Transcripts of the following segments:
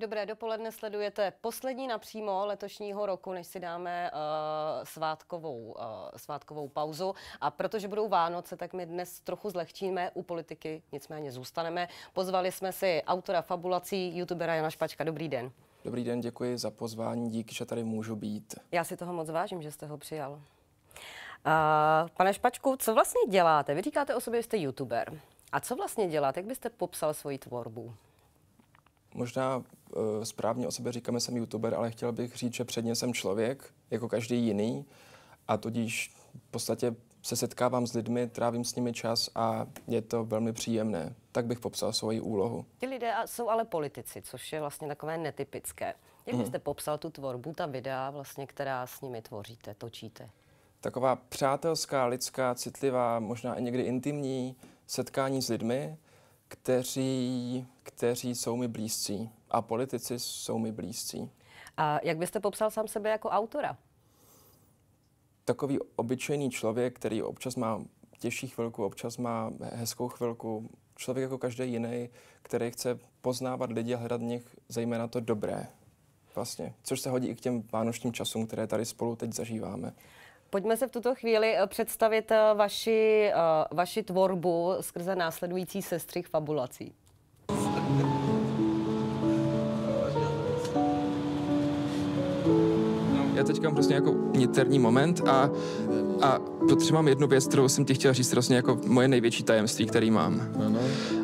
Dobré dopoledne, sledujete poslední napřímo letošního roku, než si dáme uh, svátkovou, uh, svátkovou pauzu. A protože budou Vánoce, tak my dnes trochu zlehčíme u politiky, nicméně zůstaneme. Pozvali jsme si autora fabulací, youtubera Jana Špačka. Dobrý den. Dobrý den, děkuji za pozvání, díky, že tady můžu být. Já si toho moc vážím, že jste ho přijal. Uh, pane Špačku, co vlastně děláte? Vy říkáte o sobě, že jste youtuber. A co vlastně děláte? Jak byste popsal svoji tvorbu? Možná uh, správně o sebe říkáme, jsem youtuber, ale chtěl bych říct, že předně jsem člověk, jako každý jiný, a tudíž v podstatě se setkávám s lidmi, trávím s nimi čas a je to velmi příjemné. Tak bych popsal svoji úlohu. Ti lidé jsou ale politici, což je vlastně takové netypické. Jak mhm. byste popsal tu tvorbu, ta videa, vlastně, která s nimi tvoříte, točíte? Taková přátelská, lidská, citlivá, možná i někdy intimní setkání s lidmi, kteří, kteří jsou mi blízcí. A politici jsou mi blízcí. A jak byste popsal sám sebe jako autora? Takový obyčejný člověk, který občas má těžší chvilku, občas má hezkou chvilku. Člověk jako každý jiný, který chce poznávat lidi a hledat v nich zejména to dobré. Vlastně. Což se hodí i k těm vánočním časům, které tady spolu teď zažíváme. Pojďme se v tuto chvíli eh, představit eh, vaši, eh, vaši tvorbu skrze následující sestřih fabulací. Já teď mám prostě jako niterní moment a, a protože mám jednu věc, kterou jsem ti chtěl říct, vlastně jako moje největší tajemství, který mám. Ano. A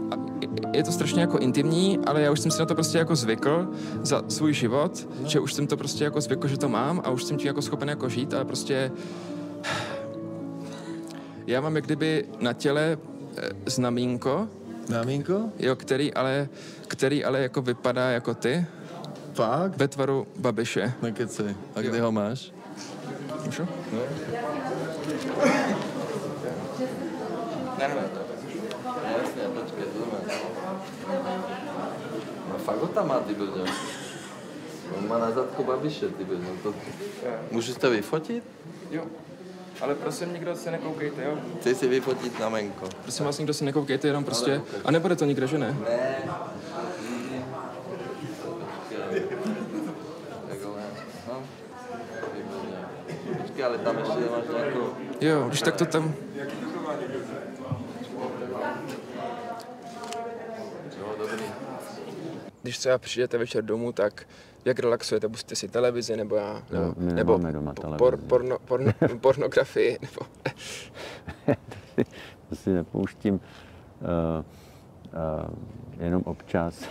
je to strašně jako intimní, ale já už jsem si na to prostě jako zvykl za svůj život, no. že už jsem to prostě jako zvykl, že to mám a už jsem tím jako schopen jako žít, ale prostě já mám jak kdyby na těle eh, znamínko. Znamínko? Jo, který ale, který ale jako vypadá jako ty. Fakt? Ve tvaru Babiše. Nekeci. A kde jo. ho máš? Můžu? No. Ne, ne, ne. Jasně, počkej, to má. No fakt ho tam má, ty brďo. On má na zadku Babiše, ty brďo. To... Můžu to vyfotit? Jo. Ale prosím, nikdo se nekoukejte, jo? Chci si vyfotit na menko. Prosím vás, nikdo se nekoukejte, jenom prostě... A nebude to nikde, že ne? Ne. Počkej, ale tam ještě máš nějakou... Jo, když tak to tam... Když třeba přijdete večer domů, tak jak relaxujete? Pustíte si televizi, nebo já, no, nebo doma por, porno, porno, pornografii, nebo... to si nepouštím uh, uh, jenom občas.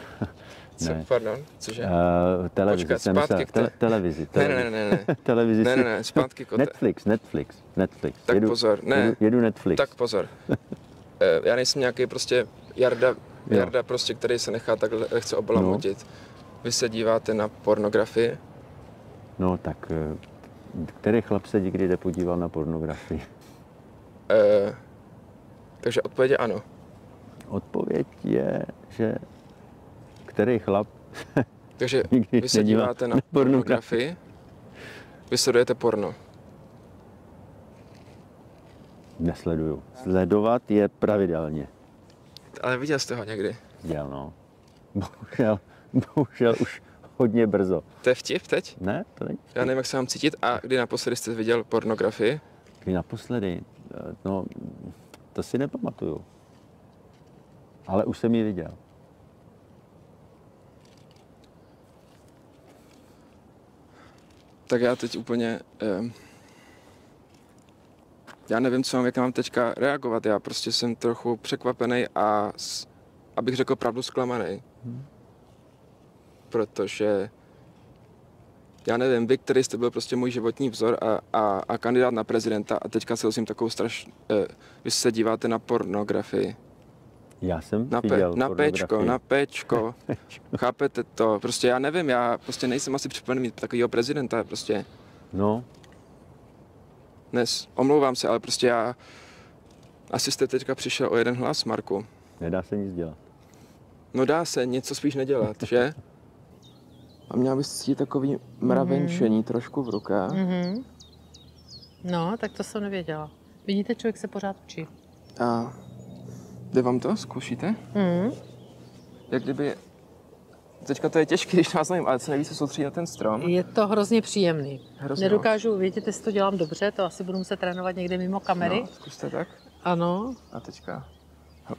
Co, ne. pardon, cože? Uh, televizi. Počkat, jsem zpátky te- televizi, televizi. Ne, ne, ne, ne. televizi ne, ne, ne, zpátky kote. Netflix, Netflix, Netflix. Tak jedu, pozor, ne. Jedu, jedu Netflix. Tak pozor. uh, já nejsem nějaký prostě Jarda, Jarda prostě, který se nechá takhle lehce obalamotit. No. Vy se díváte na pornografii? No tak, eh, který chlap se někdy jde podíval na pornografii? Uh, takže odpověď je ano. Odpověď je, že který chlap Takže vy se díváte na, na pornografii, vy sledujete porno. Nesleduju. Sledovat je pravidelně. Ale viděl jste ho někdy? Viděl, no. Bohužel, bohužel už hodně brzo. To je vtip teď? Ne, to není vtip. Já nevím, jak se mám cítit. A kdy naposledy jste viděl pornografii? Kdy naposledy? Eh, no, to si nepamatuju. Ale už jsem ji viděl. Tak já teď úplně... Eh, já nevím, co mám, jak mám teďka reagovat. Já prostě jsem trochu překvapený a, abych řekl pravdu, zklamaný. Hmm. Protože já nevím, vy, který jste byl prostě můj životní vzor a, a, a kandidát na prezidenta a teďka se osím takovou straš... Eh, vy se díváte na pornografii. Já jsem na, pe, na péčko, na péčko. Chápete to? Prostě já nevím, já prostě nejsem asi připravený mít takového prezidenta, prostě. No, dnes. Omlouvám se, ale prostě já... Asi jste teďka přišel o jeden hlas, Marku. Nedá se nic dělat. No dá se, něco spíš nedělat, že? A měla bys cítit takový mravenčení mm-hmm. trošku v rukách. Mm-hmm. No, tak to jsem nevěděla. Vidíte, člověk se pořád učí. A jde vám to? Zkoušíte? Mm. Jak kdyby Teďka to je těžké, když vás nevím, ale se neví se soustředit na ten strom. Je to hrozně příjemný. Hrozně Nedokážu vědět, jestli to dělám dobře, to asi budu muset trénovat někde mimo kamery. No, zkuste tak. Ano, A teďka. ano,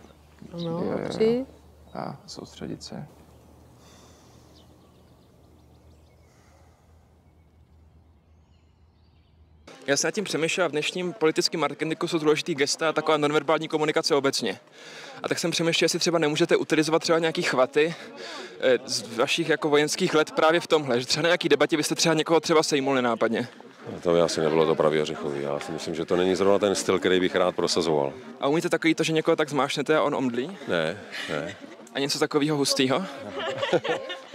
Jo, jo, jo. A soustředit se. Já jsem nad tím přemýšlel, v dnešním politickém marketingu jsou důležitý gesta a taková nonverbální komunikace obecně. A tak jsem přemýšlel, jestli třeba nemůžete utilizovat třeba nějaký chvaty eh, z vašich jako vojenských let právě v tomhle, že třeba na nějaký debatě byste třeba někoho třeba sejmul nenápadně. To by asi nebylo to pravý ořechový. Já si myslím, že to není zrovna ten styl, který bych rád prosazoval. A umíte takový to, že někoho tak zmášnete a on omdlí? Ne, ne, A něco takového hustého?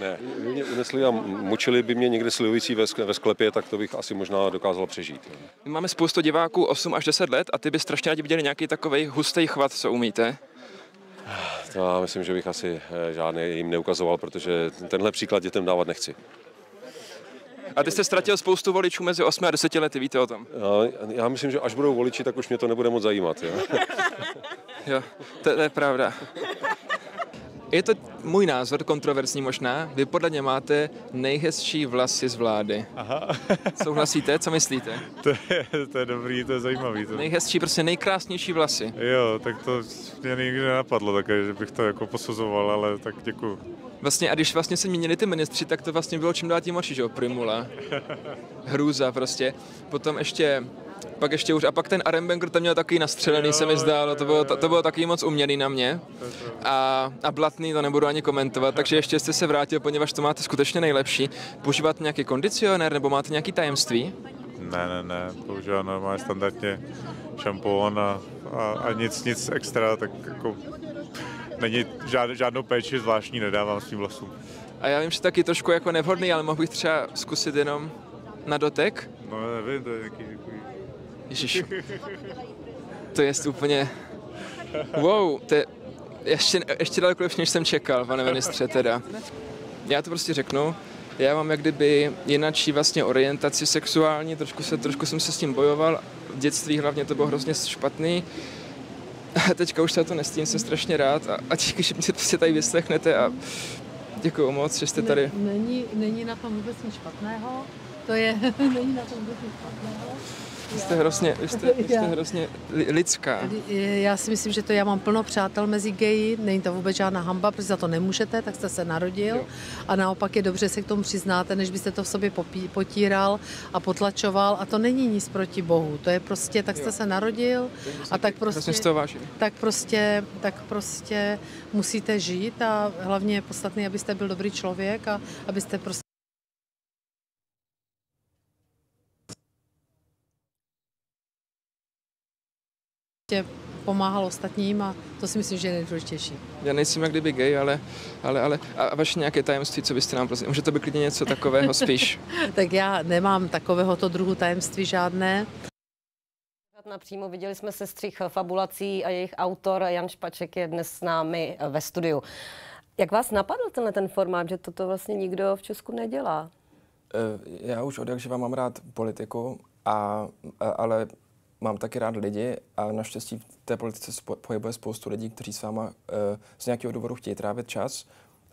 ne. Kdyby mě unesli a mučili by mě někde slivující ve, sk- ve sklepě, tak to bych asi možná dokázal přežít. My máme spoustu diváků 8 až 10 let a ty by strašně rádi viděli nějaký takový hustý chvat, co umíte. To já myslím, že bych asi eh, žádný jim neukazoval, protože tenhle příklad dětem dávat nechci. A ty jste ztratil spoustu voličů mezi 8 a 10 lety, víte o tom? Já, já myslím, že až budou voliči, tak už mě to nebude moc zajímat. Jo? Jo, to, to je pravda. Je to můj názor, kontroverzní možná. Vy podle mě máte nejhezčí vlasy z vlády. Aha, Souhlasíte? Co myslíte? to je, to je dobrý, to je zajímavý. To. Nejhezčí, prostě nejkrásnější vlasy. Jo, tak to mě nikdy nenapadlo také, že bych to jako posuzoval, ale tak děkuju. Vlastně a když vlastně se měnili ty ministři, tak to vlastně bylo čím dál tím horší, že jo? Primula, hrůza prostě. Potom ještě, pak ještě už, a pak ten Arembenger tam měl takový nastřelený, Jo, se mi zdálo, to bylo, to, to bylo takový moc umělý na mě. A, a Blatný to nebudu ani komentovat, takže ještě jste se vrátil, poněvadž to máte skutečně nejlepší. Používáte nějaký kondicionér nebo máte nějaký tajemství? Ne, ne, ne, používám normálně standardně šampon a, a, a nic, nic extra, tak jako není žád, žádnou péči zvláštní nedávám svým vlasům. A já vím, že taky trošku jako nevhodný, ale mohl bych třeba zkusit jenom na dotek. No nevím, to je nějaký takový... Ježiš. To je úplně... Wow, to je ještě, ještě daleko lepší, než jsem čekal, pane ministře, teda. Já to prostě řeknu. Já mám jak kdyby jinačí vlastně orientaci sexuální, trošku, se, trošku jsem se s tím bojoval. V dětství hlavně to bylo hrozně špatný. A teďka už se to nestím, jsem strašně rád a, a díky, že mě to prostě tady vyslechnete a děkuji moc, že jste tady. Ne, není, není na tom vůbec nic špatného. To je, není na tom vůbec nic špatného. Jste hrozně, jste, jste hrozně li- lidská. Já si myslím, že to já mám plno přátel mezi geji, není to vůbec žádná hamba, protože za to nemůžete, tak jste se narodil. A naopak je dobře se k tomu přiznáte, než byste to v sobě popí, potíral a potlačoval. A to není nic proti Bohu, to je prostě, tak jste se narodil a tak prostě, tak prostě, tak prostě musíte žít a hlavně je podstatné, abyste byl dobrý člověk a abyste prostě pomáhal ostatním a to si myslím, že je nejdůležitější. Já nejsem jak kdyby gay, ale, ale, ale a vaše nějaké tajemství, co byste nám prostě, může to být klidně něco takového spíš. Tak já nemám takovéhoto druhu tajemství žádné. Napřímo viděli jsme se střih fabulací a jejich autor Jan Špaček je dnes s námi ve studiu. Jak vás napadl tenhle ten formát, že toto vlastně nikdo v Česku nedělá? Eh, Já už od jak živa mám rád politiku, a, a, ale mám taky rád lidi a naštěstí v té politice spo- pohybuje spoustu lidí, kteří s váma uh, z nějakého důvodu chtějí trávit čas.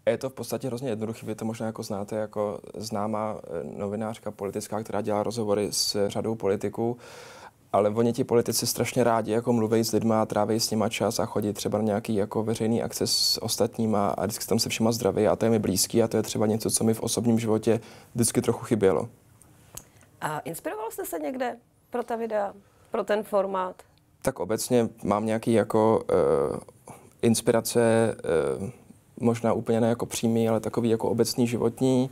A je to v podstatě hrozně jednoduché, vy to možná jako znáte jako známá eh, novinářka politická, která dělá rozhovory s řadou politiků, ale oni ti politici strašně rádi jako mluví s lidma, tráví s nima čas a chodí třeba na nějaký jako veřejný akce s ostatníma a vždycky tam se všema zdraví a to je mi blízký a to je třeba něco, co mi v osobním životě vždycky trochu chybělo. A inspiroval jste se někde pro ta videa, pro ten formát? Tak obecně mám nějaký jako uh, inspirace, uh, možná úplně ne jako přímý, ale takový jako obecný životní.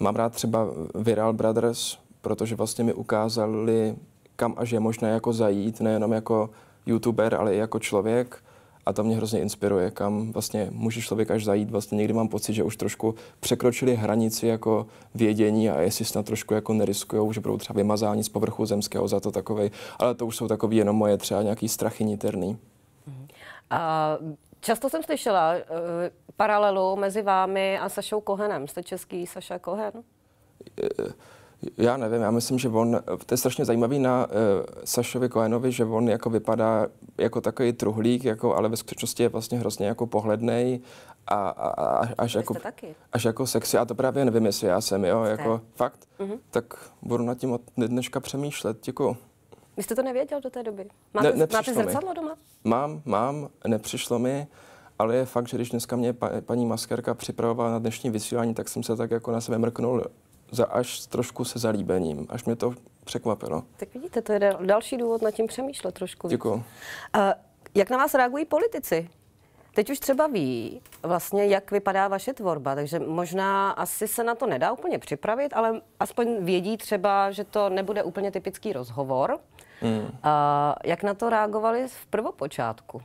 Mám rád třeba Viral Brothers, protože vlastně mi ukázali, kam až je možné jako zajít, nejenom jako youtuber, ale i jako člověk. A to mě hrozně inspiruje, kam vlastně může člověk až zajít. Vlastně někdy mám pocit, že už trošku překročili hranici jako vědění a jestli snad trošku jako neriskujou, že budou třeba vymazáni z povrchu zemského za to takovej. Ale to už jsou takový jenom moje třeba nějaký strachy niterný. A často jsem slyšela uh, paralelu mezi vámi a Sašou Kohenem. Jste český Saša Kohen? Já nevím, já myslím, že on, to je strašně zajímavý na uh, Sašovi Koenovi, že on jako vypadá jako takový truhlík, jako, ale ve skutečnosti je vlastně hrozně jako pohlednej a, a, a až, jako, taky. až jako sexy. A to právě nevím, jestli já jsem, jo, jako fakt. Mhm. Tak budu nad tím od dneška přemýšlet, děkuju. Vy jste to nevěděl do té doby? Máte, Ne- máte mi. zrcadlo doma? Mám, mám, nepřišlo mi, ale je fakt, že když dneska mě pa, paní Maskerka připravovala na dnešní vysílání, tak jsem se tak jako na sebe mrknul za až trošku se zalíbením, až mě to překvapilo. Tak vidíte, to je dal- další důvod nad tím přemýšlet trošku. A jak na vás reagují politici? Teď už třeba ví vlastně, jak vypadá vaše tvorba, takže možná asi se na to nedá úplně připravit, ale aspoň vědí třeba, že to nebude úplně typický rozhovor. Mm. A jak na to reagovali v prvopočátku?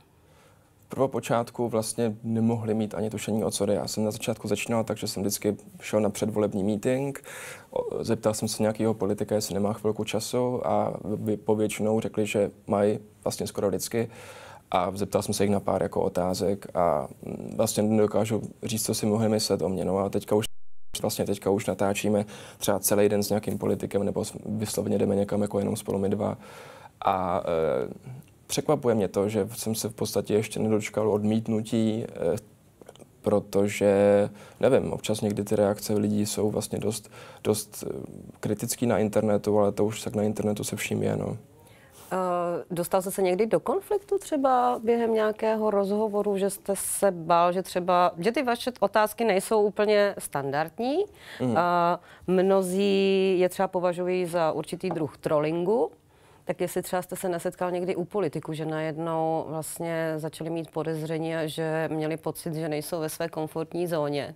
Prvopočátku vlastně nemohli mít ani tušení, o co jde. Já jsem na začátku začínal tak, že jsem vždycky šel na předvolební meeting, zeptal jsem se nějakého politika, jestli nemá chvilku času a povětšinou řekli, že mají vlastně skoro vždycky. A zeptal jsem se jich na pár jako otázek a mm, vlastně nedokážu říct, co si mohli myslet o mě. No a teďka už vlastně teďka už natáčíme třeba celý den s nějakým politikem nebo vysloveně jdeme někam jako jenom spolu my dva. A e, překvapuje mě to, že jsem se v podstatě ještě nedočkal odmítnutí, e, protože, nevím, občas někdy ty reakce lidí jsou vlastně dost, dost e, kritický na internetu, ale to už tak na internetu se vším je, no. Uh, dostal jste se někdy do konfliktu třeba během nějakého rozhovoru, že jste se bál, že třeba, že ty vaše otázky nejsou úplně standardní. Mm. Uh, mnozí je třeba považují za určitý druh trollingu. Tak jestli třeba jste se nesetkal někdy u politiku, že najednou vlastně začali mít podezření a že měli pocit, že nejsou ve své komfortní zóně.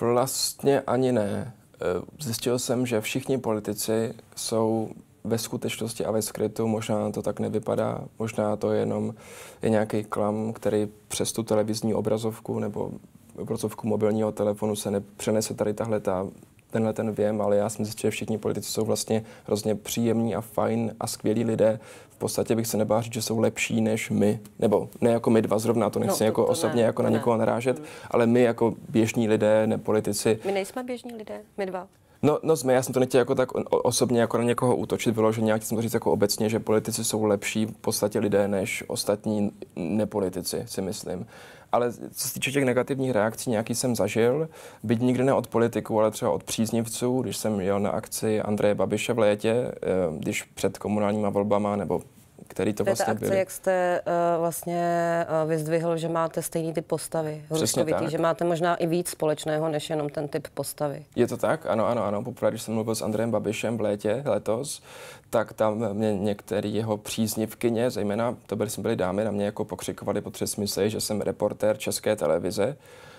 Vlastně ani ne. E, Zjistil jsem, že všichni politici jsou ve skutečnosti a ve skrytu, možná to tak nevypadá, možná to je jenom je nějaký klam, který přes tu televizní obrazovku nebo obrazovku mobilního telefonu se nepřenese tady tahle ta, tenhle ten věm, ale já jsem zjistil, že všichni politici jsou vlastně hrozně příjemní a fajn a skvělí lidé. V podstatě bych se nebál říct, že jsou lepší než my, nebo ne jako my dva zrovna, to nechci No, to- jako to osobně ne, jako na ne. někoho narážet, ale my jako běžní lidé, ne politici, My nejsme běžní lidé, my dva. No, no jsme, já jsem to nechtěl jako tak osobně jako na někoho útočit vyloženě, já jsem to říct jako obecně, že politici jsou lepší v podstatě lidé než ostatní nepolitici, si myslím. Ale co se týče těch negativních reakcí, nějaký jsem zažil, byť nikdy ne od politiků, ale třeba od příznivců, když jsem jel na akci Andreje Babiše v létě, eh, když před komunálníma volbama, nebo který to vlastně akce, byly. jak jste uh, vlastně uh, vyzdvihl, že máte stejný typ postavy. Hruškovitý, tak. že máte možná i víc společného, než jenom ten typ postavy. Je to tak? Ano, ano, ano. Poprvé, když jsem mluvil s Andrejem Babišem v létě letos, tak tam mě některé jeho příznivkyně, zejména to byly, byly dámy, na mě jako pokřikovali, protože si že jsem reportér České televize.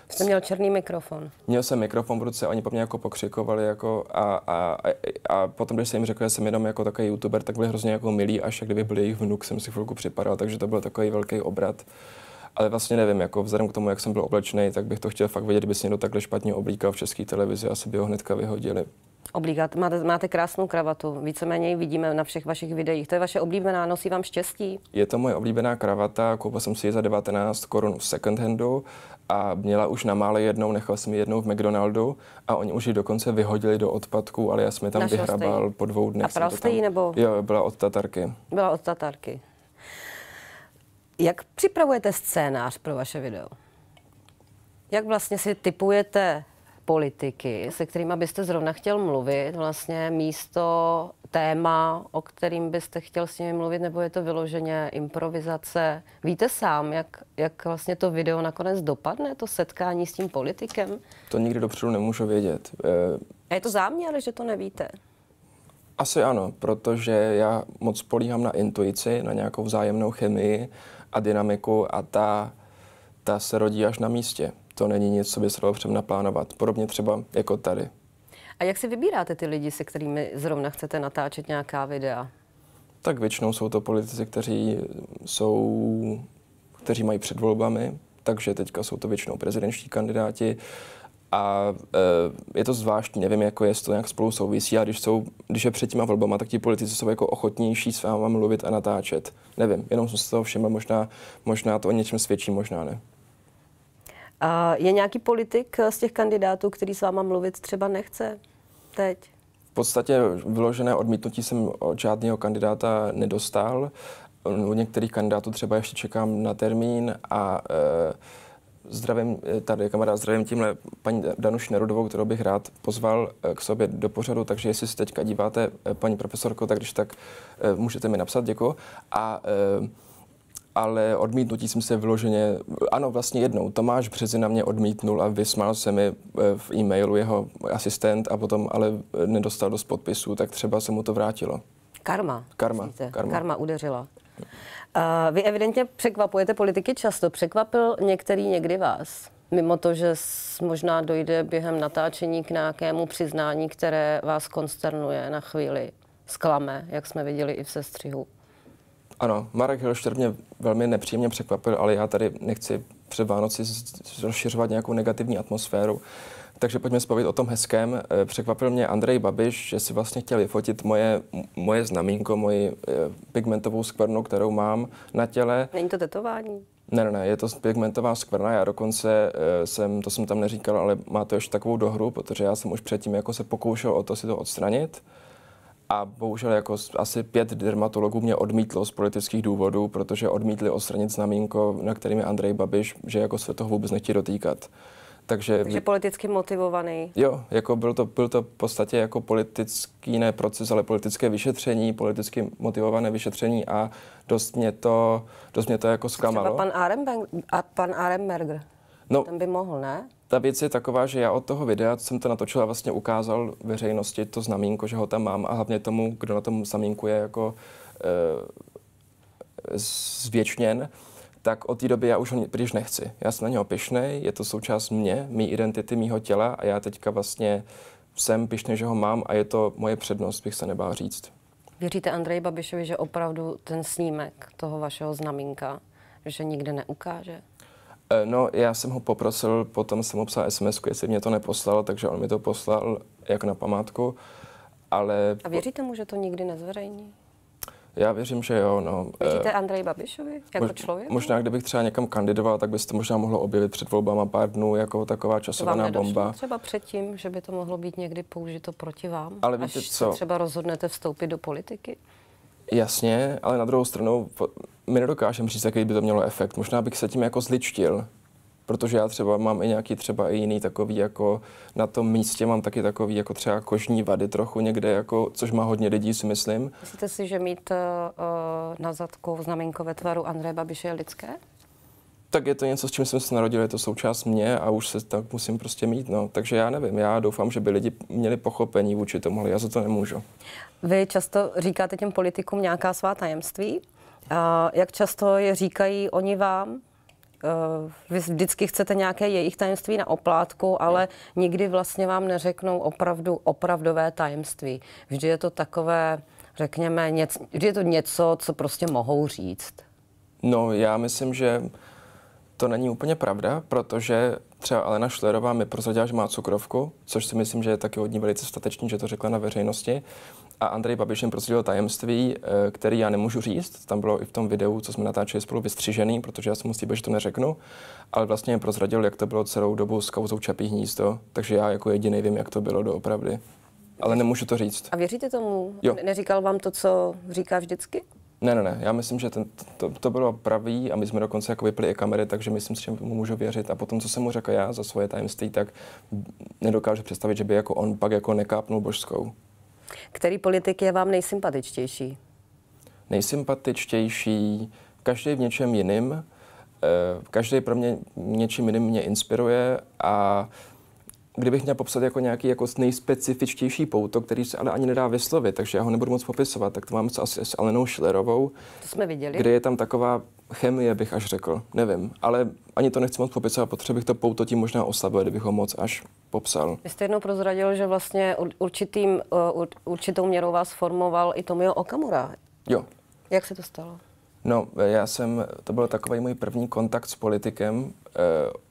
Jste měl černý mikrofon. Měl jsem mikrofon v ruce, oni po mně jako pokřikovali jako a, a, a, potom, když jsem jim řekl, že jsem jenom jako takový youtuber, tak byli hrozně jako milí, až jak kdyby byl jejich vnuk, jsem si chvilku připadal, takže to byl takový velký obrat. Ale vlastně nevím, jako vzhledem k tomu, jak jsem byl oblečený, tak bych to chtěl fakt vědět, kdyby se někdo takhle špatně oblíkal v české televizi, asi by ho hnedka vyhodili. Oblígat, máte, máte krásnou kravatu, víceméně ji vidíme na všech vašich videích. To je vaše oblíbená, nosí vám štěstí. Je to moje oblíbená kravata, koupil jsem si ji za 19 korun v second handu a měla už na mále jednou, nechal jsem ji jednou v McDonaldu a oni už ji dokonce vyhodili do odpadku, ale já jsem ji tam Našel jste ji? vyhrabal po dvou dnech. A pral jste ji, nebo? Jo, byla od Tatarky. Byla od Tatarky. Jak připravujete scénář pro vaše video? Jak vlastně si typujete politiky, se kterými byste zrovna chtěl mluvit, vlastně místo téma, o kterým byste chtěl s nimi mluvit, nebo je to vyloženě improvizace? Víte sám, jak, jak vlastně to video nakonec dopadne, to setkání s tím politikem? To nikdy dopředu nemůžu vědět. Eh, A je to záměr, že to nevíte? Asi ano, protože já moc políhám na intuici, na nějakou vzájemnou chemii a dynamiku a ta, ta se rodí až na místě. To není nic, co by se dalo předem naplánovat. Podobně třeba jako tady. A jak si vybíráte ty lidi, se kterými zrovna chcete natáčet nějaká videa? Tak většinou jsou to politici, kteří jsou, kteří mají před volbami, takže teďka jsou to většinou prezidentští kandidáti. A e, je to zvláštní, nevím, jako jestli to nějak spolu souvisí, ale když, jsou, když je před těma volbama, tak ti politici jsou jako ochotnější s váma mluvit a natáčet. Nevím, jenom jsem si toho všiml, možná, možná to o něčem svědčí, možná ne. A je nějaký politik z těch kandidátů, který s váma mluvit třeba nechce? teď? V podstatě vyložené odmítnutí jsem od žádného kandidáta nedostal. U některých kandidátů třeba ještě čekám na termín a e, zdravím, tady kamarád, zdravím tímhle paní Danuš Nerudovou, kterou bych rád pozval e, k sobě do pořadu, takže jestli se teďka díváte, e, paní profesorko, tak když tak e, můžete mi napsat, děkuji. A ale odmítnutí jsem se vyloženě, ano, vlastně jednou. Tomáš Březina mě odmítnul a vysmál se mi v e-mailu jeho asistent a potom ale nedostal dost podpisů, tak třeba se mu to vrátilo. Karma. Karma. Karma. Karma udeřila. Uh, vy evidentně překvapujete politiky často. Překvapil některý někdy vás? Mimo to, že možná dojde během natáčení k nějakému přiznání, které vás konsternuje na chvíli, sklame, jak jsme viděli i v sestřihu. Ano, Marek Hilšter mě velmi nepříjemně překvapil, ale já tady nechci před Vánoci rozšiřovat nějakou negativní atmosféru. Takže pojďme spavit o tom hezkém. Eh, překvapil mě Andrej Babiš, že si vlastně chtěl vyfotit moje, moje znamínko, moji eh, pigmentovou skvrnu, kterou mám na těle. Není to tetování? Ne, ne, ne, je to pigmentová skvrna, já dokonce uh, jsem, to jsem tam neříkal, ale má to ještě takovou dohru, protože já jsem už předtím jako se pokoušel o to si to odstranit. A bohužel jako asi pět dermatologů mě odmítlo z politických důvodů, protože odmítli odstranit znamínko, na kterým je Andrej Babiš, že jako se toho vůbec nechtějí dotýkat. Takže, Takže politicky motivovaný. Jo, jako byl to, byl to v podstatě jako politický, ne proces, ale politické vyšetření, politicky motivované vyšetření a dost mě to, dost mě to jako zklamalo. Třeba pan Aremberg, a pan Aremberger, no, ten by mohl, ne? Ta věc je taková, že já od toho videa, co jsem to natočil a vlastně ukázal veřejnosti to znamínko, že ho tam mám a hlavně tomu, kdo na tom znamínku je jako e, zvětšněn, tak od té doby já už ho když nechci. Já jsem na něho pišnej, je to součást mě, mý identity, mýho těla a já teďka vlastně jsem pišný, že ho mám a je to moje přednost, bych se nebál říct. Věříte Andrej Babišovi, že opravdu ten snímek toho vašeho znamínka, že nikde neukáže? Eh, no, já jsem ho poprosil, potom jsem mu psal SMS, jestli mě to neposlal, takže on mi to poslal jako na památku, ale... A věříte mu, že to nikdy nezveřejní? Já věřím, že jo. No. Věříte eh, Andrej Babišovi jako mož, člověk? Možná, kdybych třeba někam kandidoval, tak by se to možná mohlo objevit před volbama pár dnů jako taková časovaná vám bomba. třeba předtím, že by to mohlo být někdy použito proti vám? Ale víte až co? třeba rozhodnete vstoupit do politiky? Jasně, ale na druhou stranu my nedokážeme říct, jaký by to mělo efekt. Možná bych se tím jako zličtil, protože já třeba mám i nějaký třeba i jiný takový jako na tom místě mám taky takový jako třeba kožní vady trochu někde jako, což má hodně lidí si myslím. Myslíte si, že mít uh, na zadku znamínko ve tvaru Andreje Babiše je lidské? Tak je to něco, s čím jsem se narodil, je to součást mě a už se tak musím prostě mít. No. Takže já nevím, já doufám, že by lidi měli pochopení vůči tomu, ale já za to nemůžu. Vy často říkáte těm politikům nějaká svá tajemství. A jak často je říkají oni vám? Vy vždycky chcete nějaké jejich tajemství na oplátku, ale nikdy vlastně vám neřeknou opravdu opravdové tajemství. Vždy je to takové, řekněme, něco, vždy je to něco, co prostě mohou říct. No, já myslím, že to není úplně pravda, protože třeba Alena Šlerová mi prozradila, že má cukrovku, což si myslím, že je taky od ní velice statečný, že to řekla na veřejnosti. A Andrej Babiš jim prozradil tajemství, eh, který já nemůžu říct. Tam bylo i v tom videu, co jsme natáčeli spolu vystřižený, protože já jsem musel že to neřeknu. Ale vlastně jim prozradil, jak to bylo celou dobu s kauzou Čapí hnízdo. Takže já jako jediný vím, jak to bylo doopravdy. Ale nemůžu to říct. A věříte tomu? Jo. Neříkal vám to, co říká vždycky? Ne, ne, ne. Já myslím, že ten, to, to bylo pravý a my jsme dokonce jako vypli i kamery, takže myslím že mu můžu věřit. A potom, co jsem mu řekl já za svoje tajemství, tak nedokážu představit, že by jako on pak jako nekápnul božskou. Který politik je vám nejsympatičtější? Nejsympatičtější, každý v něčem jiným. Eh, každý pro mě něčím jiným mě inspiruje a kdybych měl popsat jako nějaký jako nejspecifičtější pouto, který se ale ani nedá vyslovit, takže já ho nebudu moc popisovat, tak to mám asi s Alenou Schillerovou. To jsme viděli. Kde je tam taková chemie, bych až řekl, nevím, ale ani to nechci moc popisovat, protože bych to pouto tím možná oslabil, kdybych ho moc až popsal. Vy jste jednou prozradil, že vlastně určitým, určitou měrou vás formoval i Tomio Okamura. Jo. Jak se to stalo? No, já jsem, to byl takový můj první kontakt s politikem e,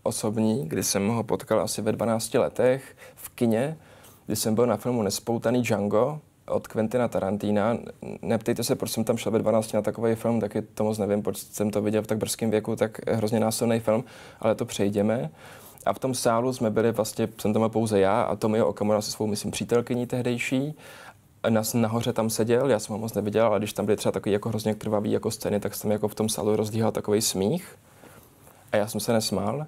osobní, kdy jsem ho potkal asi ve 12 letech v kině, kdy jsem byl na filmu Nespoutaný Django od Quentina Tarantina. Neptejte se, proč jsem tam šel ve 12 na takový film, taky to moc nevím, proč jsem to viděl v tak brzkém věku, tak hrozně násilný film, ale to přejdeme. A v tom sálu jsme byli vlastně, jsem tam pouze já a Tomio Okamura se svou, myslím, přítelkyní tehdejší. A nás nahoře tam seděl, já jsem ho moc neviděl, ale když tam byly třeba takový jako hrozně krvavý jako scény, tak jsem jako v tom sálu rozdíhal takový smích. A já jsem se nesmál.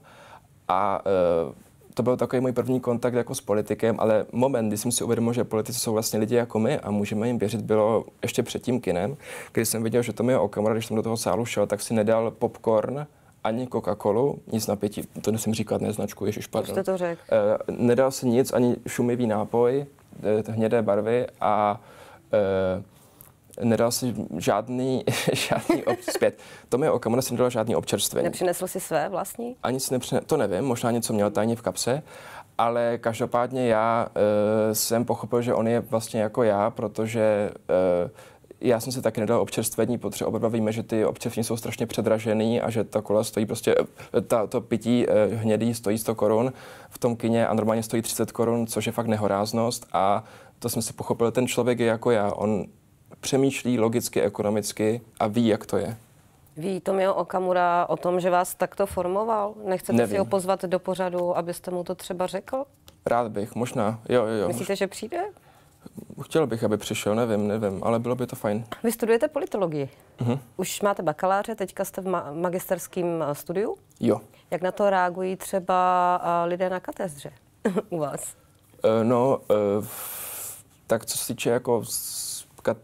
A uh, to byl takový můj první kontakt jako s politikem, ale moment, kdy jsem si uvědomil, že politici jsou vlastně lidi jako my a můžeme jim věřit, bylo ještě před tím kinem, kdy jsem viděl, že to je Okamura, když jsem do toho sálu šel, tak si nedal popcorn, ani Coca-Colu, nic na pěti, to nesmím říkat, ne značku, ježiš, pardon. Jste to řekl. Uh, nedal si nic, ani šumivý nápoj, uh, hnědé barvy a uh, nedal si žádný, žádný ob, zpět. To mi Okamura si nedal žádný občerstvení. Nepřinesl si své vlastní? Ani si nepřine, to nevím, možná něco měl tajně v kapse, ale každopádně já uh, jsem pochopil, že on je vlastně jako já, protože já jsem si taky nedal občerstvení, protože oba dva víme, že ty občerstvení jsou strašně předražený a že ta kola stojí prostě, ta, to pití eh, hnědý stojí 100 korun v tom kině a normálně stojí 30 korun, což je fakt nehoráznost a to jsem si pochopil, ten člověk je jako já, on přemýšlí logicky, ekonomicky a ví, jak to je. Ví Tomio Okamura o tom, že vás takto formoval? Nechcete Nevím. si ho pozvat do pořadu, abyste mu to třeba řekl? Rád bych, možná. Jo, jo, jo. Myslíte, že přijde? Chtěl bych, aby přišel, nevím, nevím, ale bylo by to fajn. Vy studujete politologii. Uh-huh. Už máte bakaláře, teďka jste v ma- magisterském eh, studiu? Jo. Jak na to reagují třeba uh, lidé na katedře u vás? Uh, no, uh, tak co se týče jako z, kat,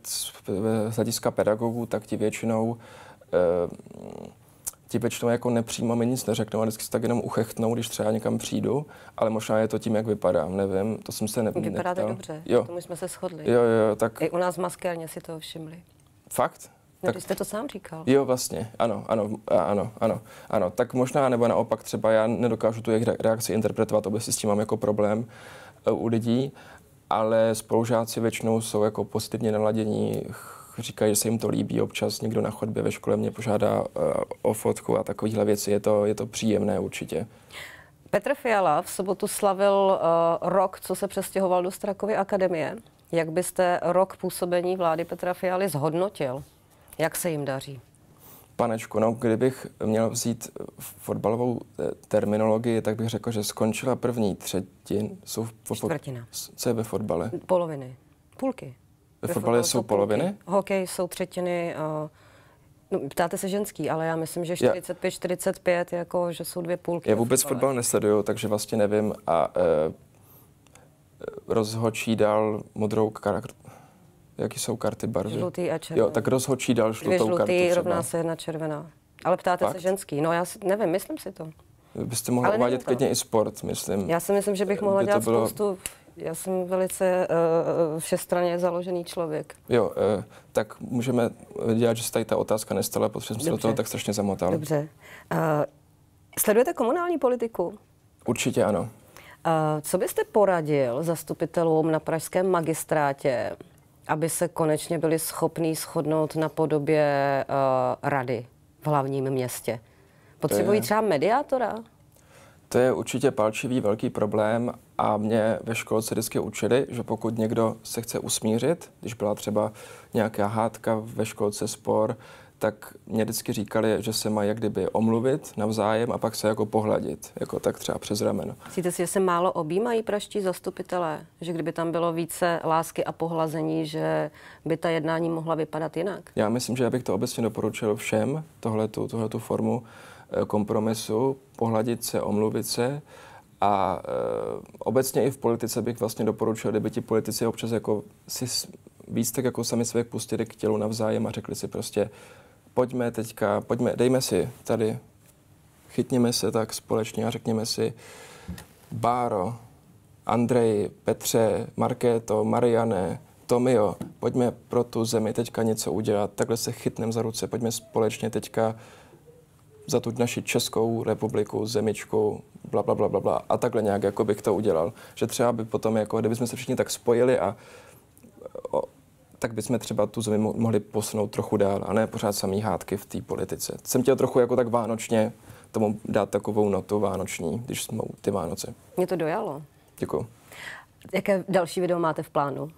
z hlediska pedagogů, tak ti většinou uh, ti většinou jako nepřímo mi nic neřeknou a vždycky se tak jenom uchechtnou, když třeba někam přijdu, ale možná je to tím, jak vypadám, nevím, to jsem se ne, Vypadáte neptal. dobře, jo. tomu jsme se shodli. Jo, jo, tak... I u nás v maskérně si to všimli. Fakt? No, tak, jste to sám říkal. Jo, vlastně, ano, ano, ano, ano, ano. Tak možná, nebo naopak třeba já nedokážu tu jejich reakci interpretovat, obecně s tím mám jako problém uh, u lidí, ale spolužáci většinou jsou jako pozitivně naladění, říkají, že se jim to líbí. Občas někdo na chodbě ve škole mě požádá uh, o fotku a takovéhle věci. Je to, je to příjemné určitě. Petr Fiala v sobotu slavil uh, rok, co se přestěhoval do Strakovy akademie. Jak byste rok působení vlády Petra Fialy zhodnotil? Jak se jim daří? Panečku, no, kdybych měl vzít fotbalovou eh, terminologii, tak bych řekl, že skončila první třetin. Jsou v, Čtvrtina. Co je ve fotbale? Poloviny. Půlky. Ve, fotbale jsou poloviny? Hokej jsou třetiny. Uh, no, ptáte se ženský, ale já myslím, že 45-45, jako, že jsou dvě půlky. Já vůbec fotbal nesleduju, takže vlastně nevím. A uh, rozhočí dal modrou kartu. Jaký jsou karty barvy? Žlutý a červený. Jo, tak rozhočí dal žlutou žlutý kartu třeba. rovná se jedna červená. Ale ptáte Fakt? se ženský. No já si, nevím, myslím si to. Byste mohla uvádět klidně i sport, myslím. Já si myslím, že bych mohla dělat bylo... spoustu já jsem velice uh, všestranně založený člověk. Jo, uh, tak můžeme dělat, že se tady ta otázka nestala, protože jsem se do toho tak strašně zamotal. Dobře. Uh, sledujete komunální politiku? Určitě ano. Uh, co byste poradil zastupitelům na pražském magistrátě, aby se konečně byli schopní shodnout na podobě uh, rady v hlavním městě? Potřebují je... třeba mediátora? To je určitě palčivý velký problém a mě ve školce vždycky učili, že pokud někdo se chce usmířit, když byla třeba nějaká hádka ve školce spor, tak mě vždycky říkali, že se mají jak kdyby omluvit navzájem a pak se jako pohladit, jako tak třeba přes rameno. Myslíte si, že se málo objímají praští zastupitelé? Že kdyby tam bylo více lásky a pohlazení, že by ta jednání mohla vypadat jinak? Já myslím, že já bych to obecně doporučil všem, tohletu, tohletu formu eh, kompromisu, pohladit se, omluvit se a e, obecně i v politice bych vlastně doporučil, kdyby ti politici občas jako si víc tak jako sami své pustili k tělu navzájem a řekli si prostě, pojďme teďka, pojďme, dejme si tady, chytněme se tak společně a řekněme si, Báro, Andrej, Petře, Markéto, Mariane, Tomio, pojďme pro tu zemi teďka něco udělat, takhle se chytneme za ruce, pojďme společně teďka za tu naši Českou republiku, zemičku, bla, bla, bla, bla, bla. A takhle nějak jako bych to udělal. Že třeba by potom, jako, kdybychom se všichni tak spojili a o, tak bychom třeba tu zemi mohli posunout trochu dál a ne pořád samý hádky v té politice. Jsem chtěl trochu jako tak vánočně tomu dát takovou notu vánoční, když jsme ty Vánoce. Mě to dojalo. Děkuji. Jaké další video máte v plánu?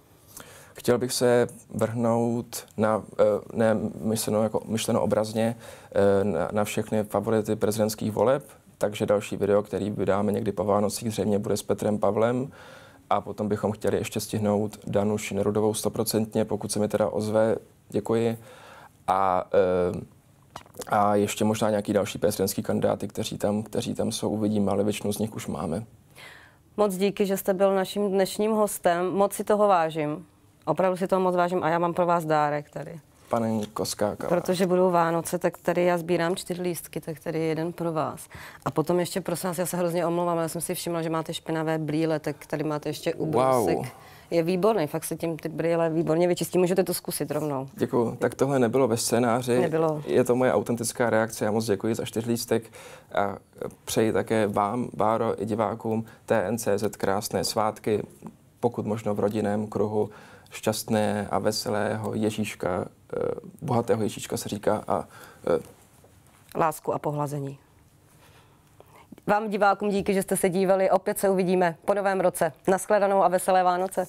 Chtěl bych se vrhnout na, eh, ne myšleno, jako myšleno obrazně, eh, na, na všechny favority prezidentských voleb, takže další video, který vydáme někdy po Vánocích, zřejmě bude s Petrem Pavlem. A potom bychom chtěli ještě stihnout Danuši Nerudovou stoprocentně, pokud se mi teda ozve, děkuji. A, eh, a ještě možná nějaký další prezidentský kandidáty, kteří tam, kteří tam jsou, uvidíme, ale většinu z nich už máme. Moc díky, že jste byl naším dnešním hostem. Moc si toho vážím. Opravdu si toho moc vážím a já mám pro vás dárek tady. Pane Koskáka. Protože budou Vánoce, tak tady já sbírám čtyři lístky, tak tady je jeden pro vás. A potom ještě, prosím vás, já se hrozně omlouvám, ale jsem si všimla, že máte špinavé brýle, tak tady máte ještě ubrousek. Wow. Je výborný, fakt se tím ty brýle výborně vyčistí. Můžete to zkusit rovnou. Děkuji. Tak tohle nebylo ve scénáři. Nebylo. Je to moje autentická reakce. Já moc děkuji za čtyřlístek a přeji také vám, Báro, i divákům TNCZ krásné svátky, pokud možno v rodinném kruhu, šťastné a veselého Ježíška, eh, bohatého Ježíška se říká a eh, Lásku a pohlazení. Vám divákům díky, že jste se dívali. Opět se uvidíme po novém roce. Naschledanou a veselé Vánoce.